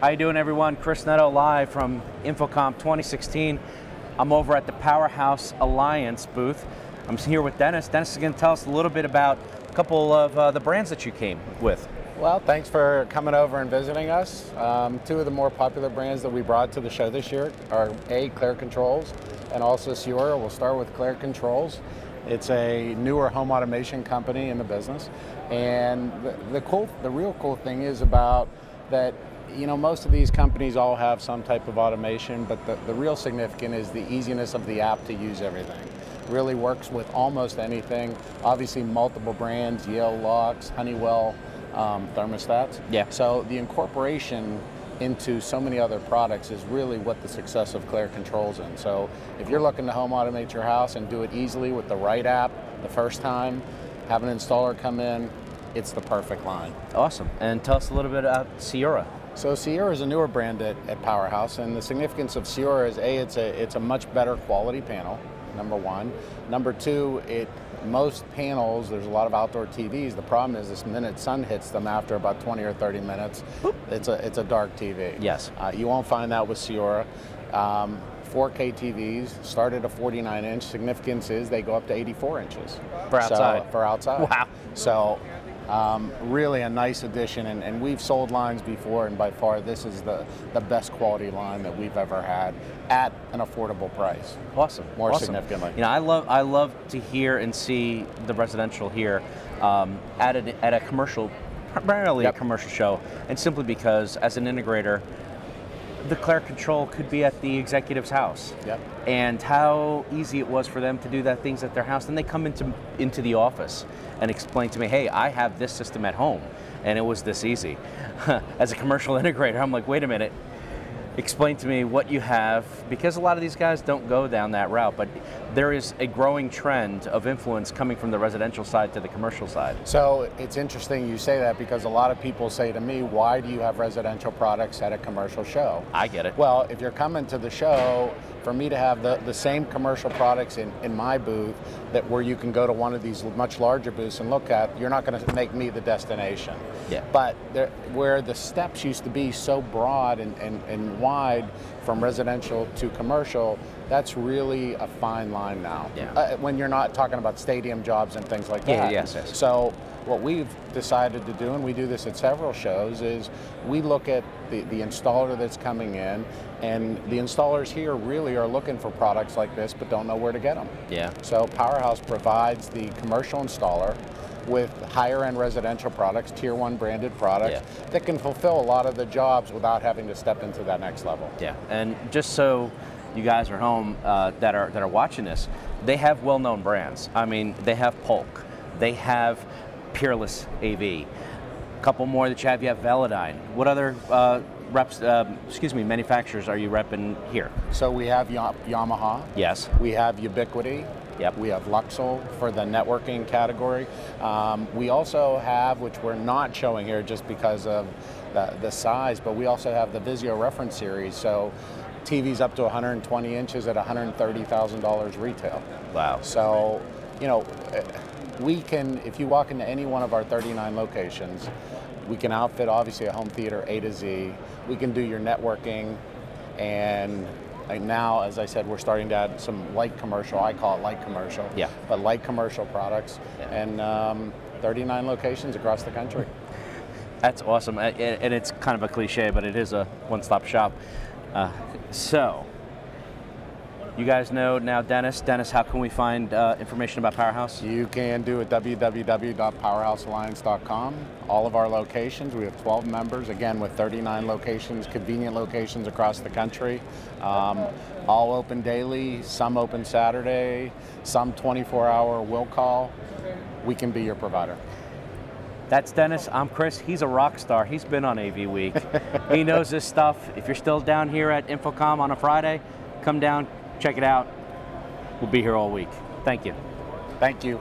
How you doing, everyone? Chris Neto live from InfoComm 2016. I'm over at the Powerhouse Alliance booth. I'm here with Dennis. Dennis is going to tell us a little bit about a couple of uh, the brands that you came with. Well, thanks for coming over and visiting us. Um, two of the more popular brands that we brought to the show this year are A, Clare Controls, and also Séura. We'll start with Clare Controls. It's a newer home automation company in the business. And the, the, cool, the real cool thing is about that, you know, most of these companies all have some type of automation, but the, the real significant is the easiness of the app to use everything. Really works with almost anything. Obviously multiple brands, Yale locks, Honeywell um, thermostats. Yeah. So the incorporation into so many other products is really what the success of Clare controls in. So if you're looking to home automate your house and do it easily with the right app the first time, have an installer come in, it's the perfect line. Awesome. And tell us a little bit about Séura. So Séura is a newer brand at, at Powerhouse, and the significance of Séura is a it's a it's a much better quality panel. Number one. Number two, it most panels, there's a lot of outdoor TVs. The problem is this minute sun hits them after about 20 or 30 minutes, Boop. it's a, it's a dark TV. Yes. Uh, you won't find that with Séura. Um, 4K TVs start at a 49 inch. Significance is they go up to 84 inches. For outside. So, for outside. Wow. So um, really a nice addition, and, and, we've sold lines before, and by far this is the, the best quality line that we've ever had at an affordable price. Awesome. More awesome. significantly. You know, I love I love to hear and see the residential here um, at, a, at a commercial, primarily yep. a commercial show, and simply because as an integrator, the Clare control could be at the executive's house. Yep. And how easy it was for them to do that things at their house. Then they come into into the office and explain to me, hey, I have this system at home. And it was this easy. As a commercial integrator, I'm like, wait a minute, explain to me what you have because a lot of these guys don't go down that route but there is a growing trend of influence coming from the residential side to the commercial side. So it's interesting you say that because a lot of people say to me why do you have residential products at a commercial show? I get it. Well if you're coming to the show for me to have the, the same commercial products in, in my booth that where you can go to one of these much larger booths and look at, you're not going to make me the destination. Yeah. But there, where the steps used to be so broad and, and, and wide from residential to commercial, that's really a fine line now. Yeah. Uh, when you're not talking about stadium jobs and things like that. Yeah, yes, yes. So what we've decided to do, and we do this at several shows, is we look at the, the installer that's coming in, and the installers here really are looking for products like this, but don't know where to get them. Yeah. So Powerhouse provides the commercial installer with higher end residential products, tier one branded products, yeah. that can fulfill a lot of the jobs without having to step into that next level. Yeah, and just so you guys are home uh, that are that are watching this, they have well-known brands. I mean, they have Polk, they have Peerless AV. A couple more that you have, you have Velodyne. What other uh, reps, uh, excuse me, manufacturers are you repping here? So we have Yamaha. Yes. We have Ubiquiti. Yep. We have Luxul for the networking category. Um, we also have, which we're not showing here just because of the, the size, but we also have the Vizio reference series. So TVs up to 120 inches at $130,000 retail. Wow. So, you know, we can, if you walk into any one of our 39 locations, we can outfit obviously a home theater A to Z. We can do your networking and now, as I said, we're starting to add some light commercial. I call it light commercial. Yeah. But light commercial products yeah. and um, 39 locations across the country. That's awesome, and it's kind of a cliche, but it is a one-stop shop. Uh, so, you guys know now Dennis. Dennis, how can we find uh, information about Powerhouse? You can do it www.powerhousealliance.com. All of our locations, we have 12 members, again with 39 locations, convenient locations across the country. Um, all open daily, some open Saturday, some 24 hour will call. We can be your provider. That's Dennis. I'm Chris. He's a rock star. He's been on AV Week. he knows this stuff. If you're still down here at InfoComm on a Friday, come down, check it out. We'll be here all week. Thank you. Thank you.